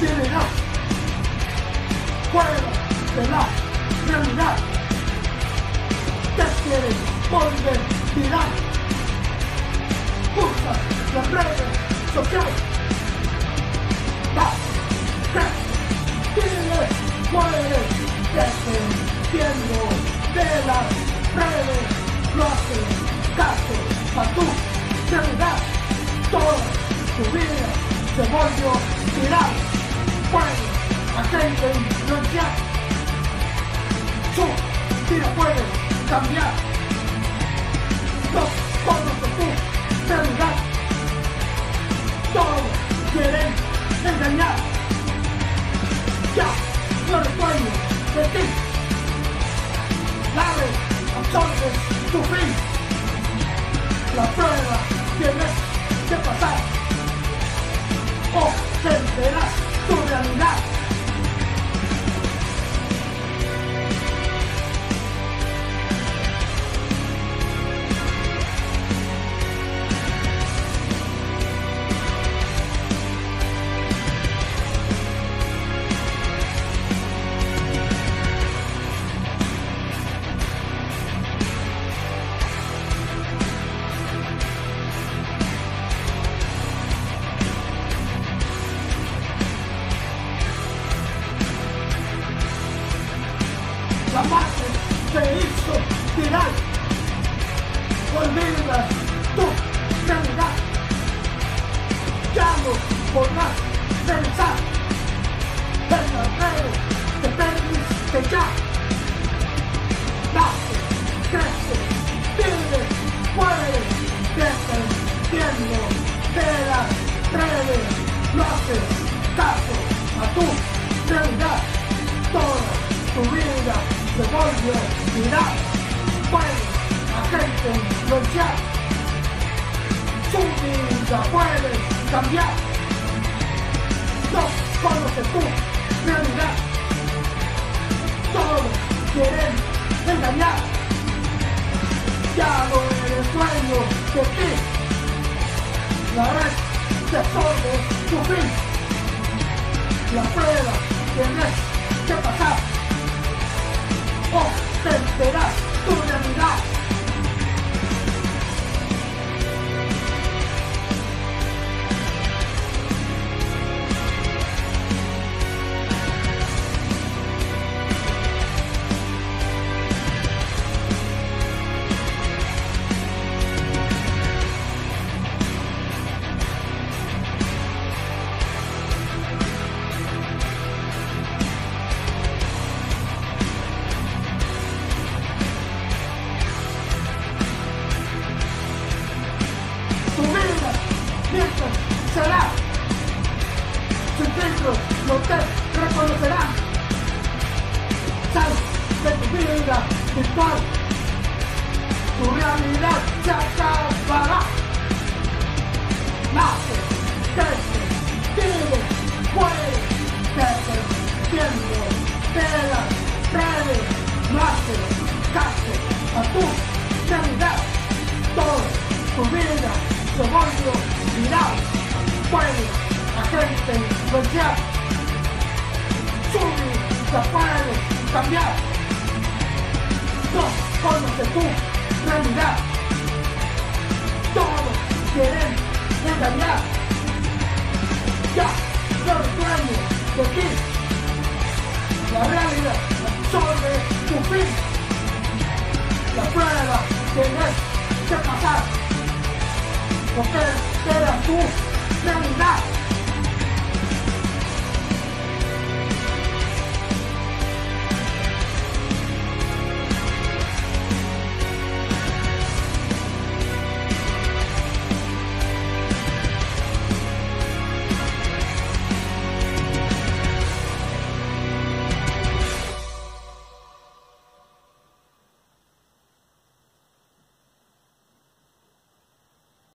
vivirás fuera de la realidad. Te quieres volver viral. Usa las redes sociales. Vas, crees, tienes, mueres, de las redes. Lo haces caso a tu realidad. Toda tu vida se volvió viral. Puedes a gente influenciar. Tú, vida puedes cambiar. No conoces tu realidad. Todos quieren engañar. Ya no dueño de ti. Laves, absorbes tu fin. La prueba Madre se hizo viral. Olvidas tu realidad. Ya no podrás pensar. Verdadero, te perdiste ya. Se volvió viral. Puedes a gente influenciar. Tu vida puedes cambiar. No conoces tu realidad. Todos quieren engañar. Ya no eres dueño de ti. La red te absorbe tu fin. La prueba tienes que pasar o vencerás tu realidad. tu reconocerán. Sal de tu vida virtual. Tu realidad se acabará. Nace, crece, vive, muere, dependiendo de las redes. No haces caso a tu realidad. Todo tu vida se volvió viral. Puedes a gente influenciar. Su vida puedes cambiar. No conoces tu realidad. Todos quieren engañar. Ya no dueño de ti. La realidad absorbe tu fin. La prueba tienes que pasar porque tu realidad.